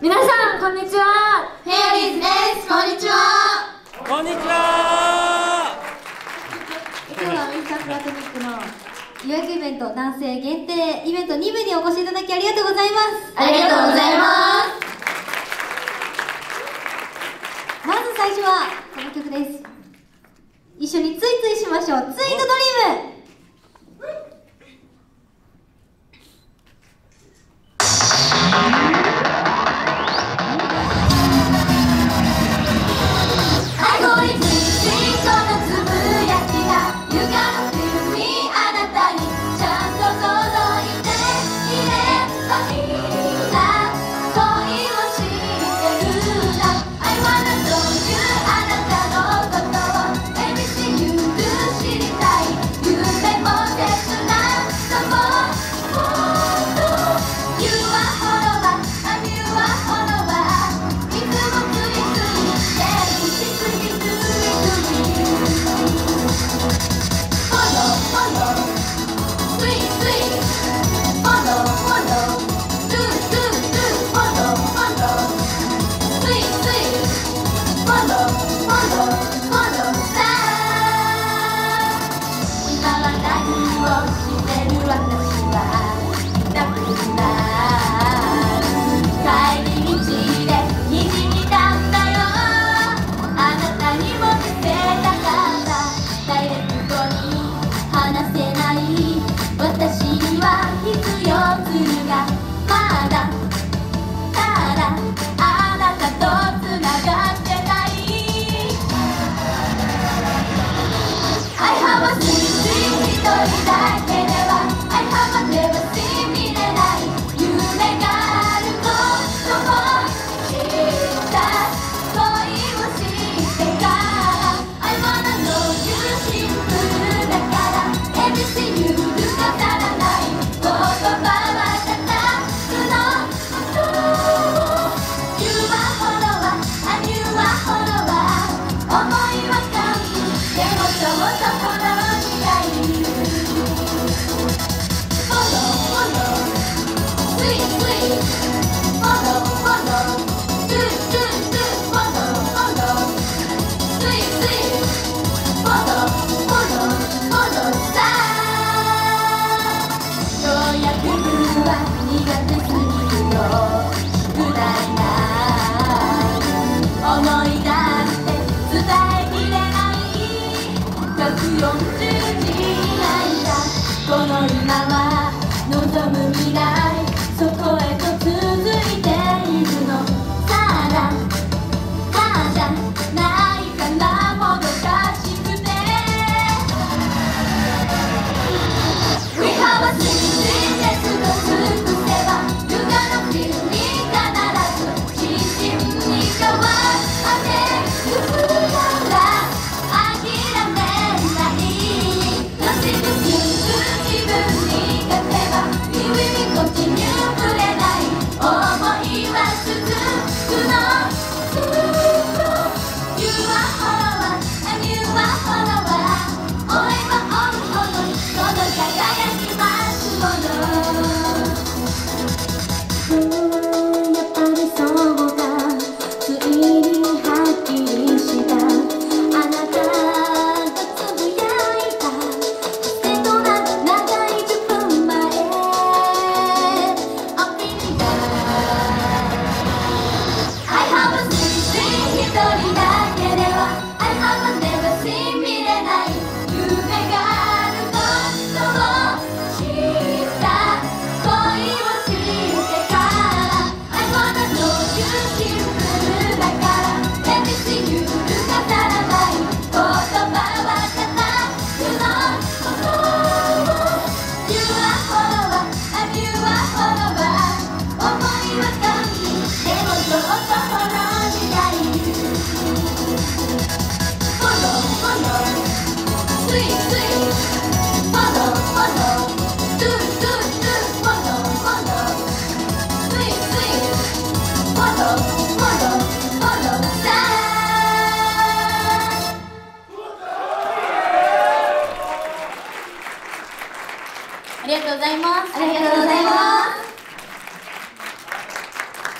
皆さんこんにちは。フェアリーズです。こんにちは。こんにちは。今日はウィンタープラトニックの予約イベント男性限定イベント2部にお越しいただきありがとうございます。ありがとうございます。まず最初はこの曲です。一緒についついしましょう。ツイートドリーム。と麦が人だけでは I have a りがとうございます。ありがとうございます。